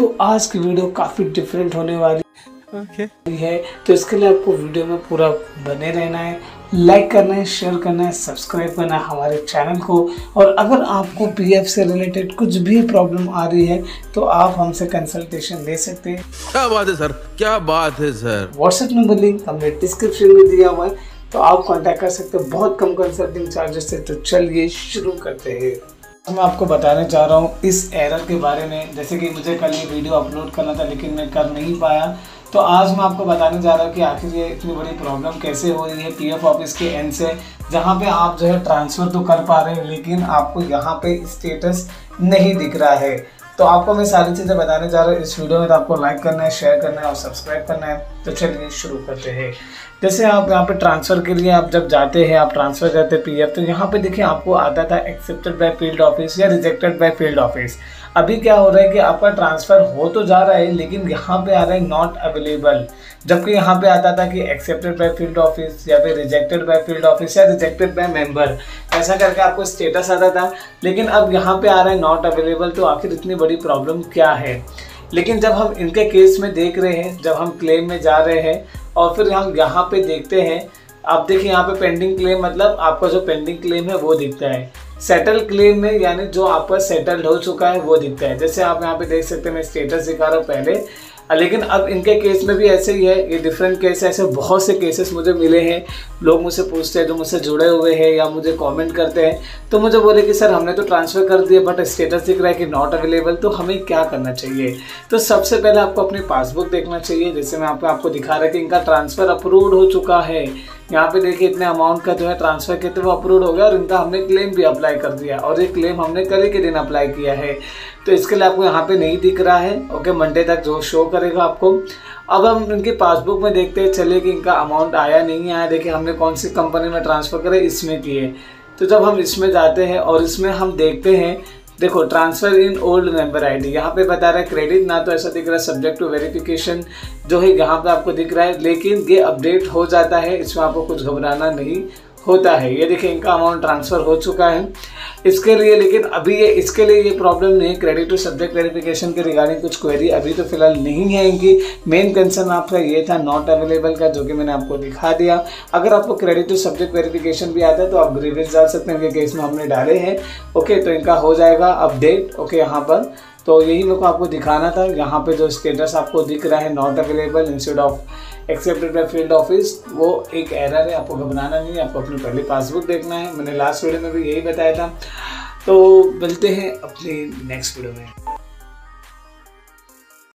तो आज की वीडियो काफ़ी डिफरेंट होने वाली Okay. है। तो इसके लिए आपको वीडियो में पूरा बने रहना है। लाइक करना है शेयर करना है सब्सक्राइब करना है हमारे चैनल को। और अगर आपको पीएफ से रिलेटेड कुछ भी प्रॉब्लम आ रही है तो आप हमसे कंसल्टेशन ले सकते हैं। क्या बात है सर क्या बात है सर व्हाट्सएप नंबर लिंक हमने डिस्क्रिप्शन में दिया हुआ है। तो आप कांटेक्ट कर सकते हो। बहुत कम कंसल्टिंग चार्जेस है तो चलिए शुरू करते हैं। मैं आपको बताने चाह रहा हूँ इस एरर के बारे में। जैसे कि मुझे कल ये वीडियो अपलोड करना था, लेकिन मैं कर नहीं पाया। तो आज मैं आपको बताने जा रहा हूँ कि आखिर ये इतनी बड़ी प्रॉब्लम कैसे हो रही है पीएफ ऑफ़िस के एंड से। जहाँ पे आप जो है ट्रांसफ़र तो कर पा रहे हैं, लेकिन आपको यहाँ पे स्टेटस नहीं दिख रहा है। तो आपको मैं सारी चीज़ें बताने जा रहा हूँ। इस वीडियो में तो आपको लाइक करना है शेयर करना है और सब्सक्राइब करना है। तो चलिए शुरू करते हैं। जैसे आप यहाँ पे ट्रांसफ़र के लिए आप जब जाते हैं, आप ट्रांसफ़र करते हैं पीएफ तो यहाँ पे देखिए आपको आता था एक्सेप्टेड बाय फ़ील्ड ऑफ़िस या रिजेक्टेड बाय फ़ील्ड ऑफ़िस अभी क्या हो रहा है कि आपका ट्रांसफ़र हो तो जा रहा है, लेकिन यहाँ पे आ रहा है नॉट अवेलेबल जबकि यहाँ पे आता था कि एक्सेप्टेड बाय फ़ील्ड ऑफ़िस या फिर रिजेक्टेड बाय फ़ील्ड ऑफ़िस या रिजेक्टेड बाय मेंबर ऐसा करके आपको स्टेटस आता था, लेकिन अब यहाँ पे आ रहा है नॉट अवेलेबल तो आखिर इतनी बड़ी प्रॉब्लम क्या है? लेकिन जब हम इनके केस में देख रहे हैं, जब हम क्लेम में जा रहे हैं, और फिर हम यहाँ पे देखते हैं, आप देखिए यहाँ पे पेंडिंग क्लेम मतलब आपका जो पेंडिंग क्लेम है, वो दिखता है। सेटल क्लेम में, यानी जो आपका सेटल्ड हो चुका है, वो दिखता है। जैसे आप यहाँ पे देख सकते हैं, मैं स्टेटस दिखा रहा हूँ पहले, लेकिन अब इनके केस में भी ऐसे ही है, ये डिफरेंट केस ऐसे बहुत से केसेस मुझे मिले हैं लोग मुझसे पूछते हैं, जो मुझसे जुड़े हुए हैं या मुझे कमेंट करते हैं तो मुझे बोले कि, सर, हमने तो ट्रांसफ़र कर दिया बट स्टेटस दिख रहा है कि नॉट अवेलेबल तो हमें क्या करना चाहिए? तो सबसे पहले आपको अपनी पासबुक देखना चाहिए जैसे मैं आपको आपको दिखा रहा कि इनका ट्रांसफ़र अप्रूव्ड हो चुका है। यहाँ पे देखिए, इतने अमाउंट का जो है ट्रांसफ़र किए थे वो अप्रूव हो गया और इनका हमने क्लेम भी अप्लाई कर दिया और ये क्लेम हमने कल के दिन अप्लाई किया है। तो इसके लिए आपको यहाँ पे नहीं दिख रहा है ओके मंडे तक जो शो करेगा आपको। अब हम इनकी पासबुक में देखते हैं, चले कि इनका अमाउंट आया नहीं आया। देखिए, हमने कौन सी कंपनी में ट्रांसफ़र करे, इसमें किए। तो जब हम इसमें जाते हैं और इसमें हम देखते हैं, देखो transfer in old member ID यहाँ पे बता रहा है क्रेडिट ना तो ऐसा दिख रहा है सब्जेक्ट टू वेरिफिकेशन जो है, यहाँ पे आपको दिख रहा है। लेकिन ये अपडेट हो जाता है, इसमें आपको कुछ घबराना नहीं। होता है। ये देखिए, इनका अमाउंट ट्रांसफ़र हो चुका है। इसके लिए, लेकिन अभी ये, इसके लिए ये प्रॉब्लम नहीं है। क्रेडिट टू सब्जेक्ट वेरिफिकेशन के रिगार्डिंग कुछ क्वेरी अभी तो फ़िलहाल नहीं है इनकी। मेन कंसर्न आपका ये था नॉट अवेलेबल का, जो कि मैंने आपको दिखा दिया। अगर आपको क्रेडिट टू सब्जेक्ट वेरिफिकेशन भी आता है तो आप ग्रीवेंस डाल सकते हैं। इनके केस में हमने डाले हैं। ओके तो इनका हो जाएगा अपडेट ओके यहाँ पर तो यही मेरे को आपको दिखाना था। यहाँ पे जो स्टेटस आपको दिख रहा है not available instead of accepted by field office वो एक एरर है, आपको घबराना नहीं है, आपको अपनी पहली पासबुक देखना है। मैंने लास्ट वीडियो में भी यही बताया था। तो मिलते हैं अपनी नेक्स्ट वीडियो में।